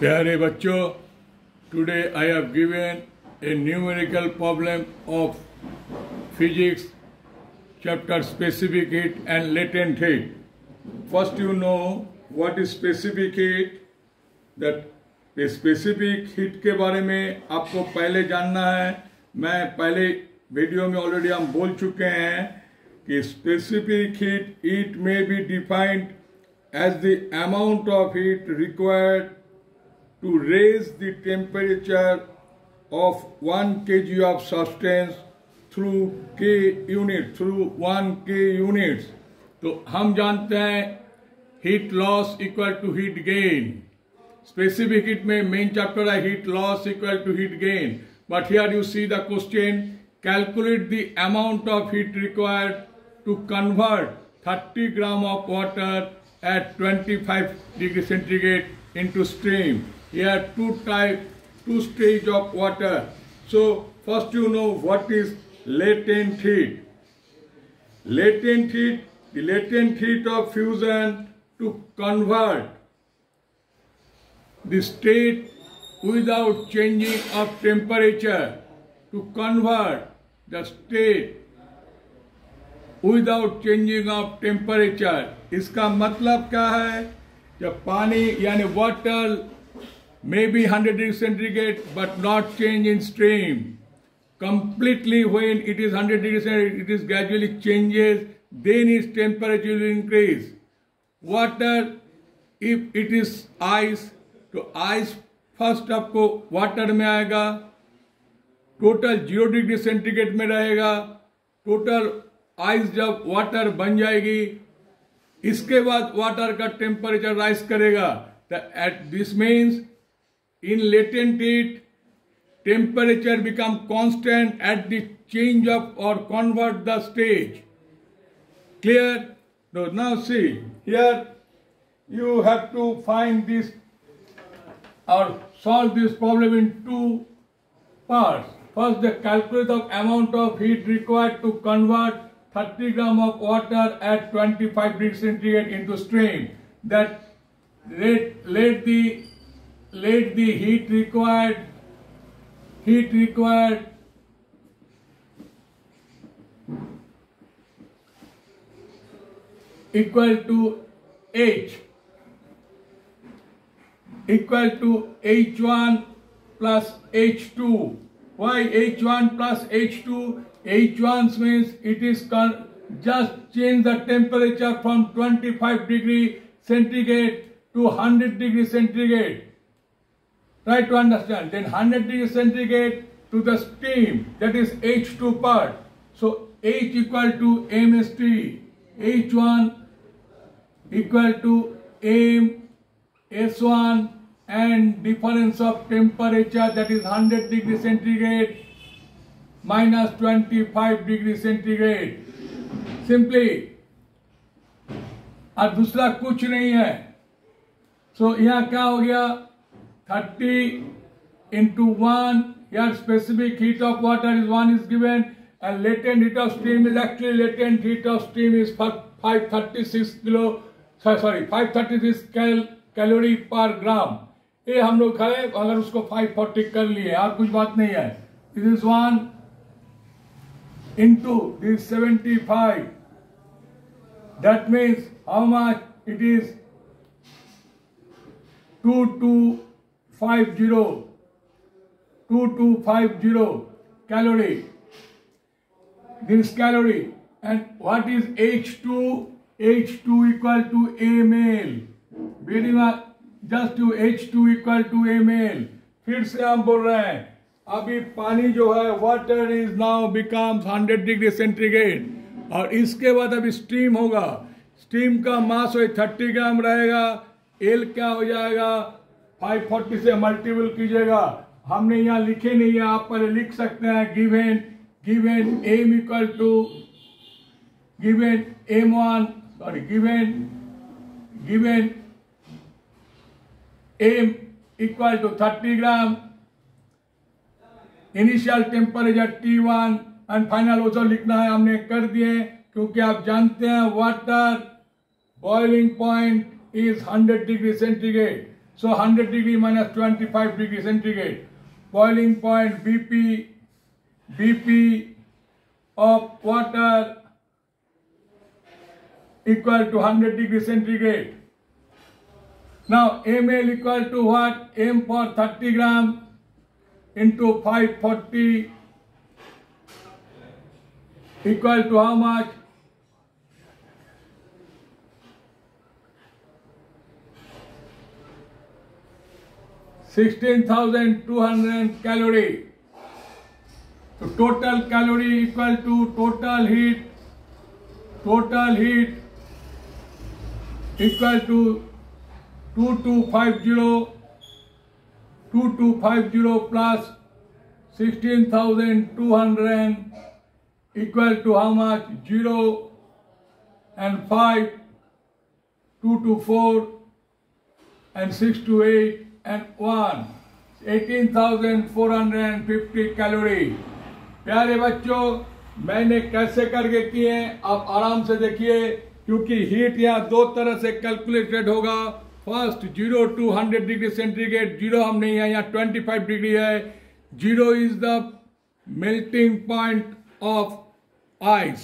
प्यारे बच्चों today I have given a numerical problem of physics chapter specific heat and latent heat first you know what is specific heat that specific heat के बारे में आपको पहले जानना है। मैं पहले वीडियो में ऑलरेडी हम बोल चुके हैं कि specific heat it may be defined as the amount of heat required to raise the temperature of 1 kg of substance through k unit through 1 k units तो हम जानते हैं heat loss equal to heat gain specific heat में main chapter है heat loss equal to heat gain but here you see the question calculate the amount of heat required to convert 30 gram of water at 25 degree centigrade into stream. Here two type, two stage of water. So first you know what is latent heat. Latent heat, the latent heat of fusion to convert the state without changing of temperature to convert the state without changing of temperature इसका मतलब क्या है जब पानी यानी water be hundred degree centigrade but not change in stream completely when it is hundred degree centigrade it is gradually changes then is temperature will increase water if it is ice तो ice first आपको water में आएगा total zero degree centigrade में रहेगा total ice जब water बन जाएगी, इसके बाद वाटर का टेम्परेचर राइज करेगा. At this means In latent heat, temperature become constant at the change of or convert the stage. Clear? No, now see, here you have to find this or solve this problem in two parts. First, the calculate the amount of heat required to convert 30 gram of water at 25 degree centigrade into steam. That let, let the let the heat required heat required equal to H equal to H1 plus H2. Why H1 plus H2? H1 means it is just change the temperature from 25 degree centigrade to 100 degree centigrade. Try to understand. Then 100 degree centigrade to the steam, that is H2 part. So H equal to MST, H1 equal to M S1 and difference of temperature that is 100 degree centigrade minus 25 degree centigrade simply और दूसरा कुछ नहीं है सो so, यहाँ क्या हो गया 30 into one यार specific heat of water is one is given and latent heat of steam is actually latent heat of steam is 536 kilo sorry 536 cal calorie per gram ये हम लोग खाए, अगर उसको 540 कर लिए, और कुछ बात नहीं है। It is one into this 75. Five zero two two five zero calorie this calorie and what is H two H two equal to M L beading just to H two equal to M L फिर से हम बोल रहे हैं, अभी पानी जो है water is now becomes 100 degree centigrade और इसके बाद अभी स्टीम होगा। स्टीम का मास वही 30 ग्राम रहेगा एल क्या हो जाएगा? 540 से मल्टीपल कीजिएगा। हमने यहाँ लिखे नहीं है, आप पहले लिख सकते हैं given given M equal to given M one sorry given given M equal to thirty gram initial temperature T one and final ओजो लिखना है, हमने कर दिए, क्योंकि आप जानते हैं water boiling point is 100 degree centigrade So 100 degree minus 25 degree centigrade. Boiling point BP, BP of water equal to 100 degree centigrade. Now ml equal to what? M for 30 gram into 540 equal to how much? Sixteen thousand two hundred calorie. So total calorie equal to total heat. Total heat equal to 2250 2250 plus 16200 equal to how much 0 and 5 2 to 4 and 6 to 8 and 1 18450 calorie प्यारे बच्चों, मैंने कैसे करके किए आप आराम से देखिए, क्योंकि हीट यहाँ दो तरह से कैलकुलेटेड होगा। First zero two hundred degree centigrade zero हम नहीं है, यहाँ ट्वेंटी फाइव डिग्री है। Zero is the melting point of ice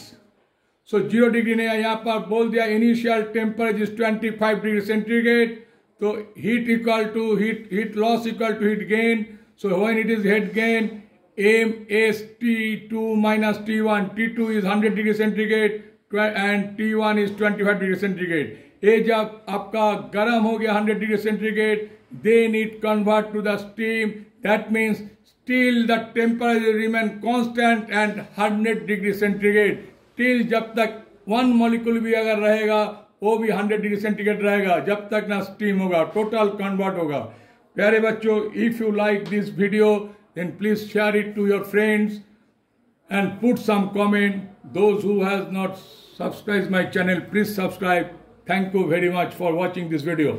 so zero degree नहीं है, यहाँ पर बोल दिया initial temperature is twenty five degree centigrade तो heat equal to heat heat loss equal to heat gain so when it is heat gain M S T two minus T one T two is hundred degree centigrade and T one is twenty five degree centigrade ये जब आपका गर्म हो गया 100 degree centigrade then it convert to the steam that means still the temperature remain constant and 100 degree centigrade till जब तक one molecule भी अगर रहेगा वो भी 100 डिग्री सेंटीग्रेड रहेगा, जब तक ना स्टीम होगा टोटल कन्वर्ट होगा। प्यारे बच्चों if you like this video then please share it to your friends and put some comment those who has not subscribe my channel please subscribe thank you very much for watching this video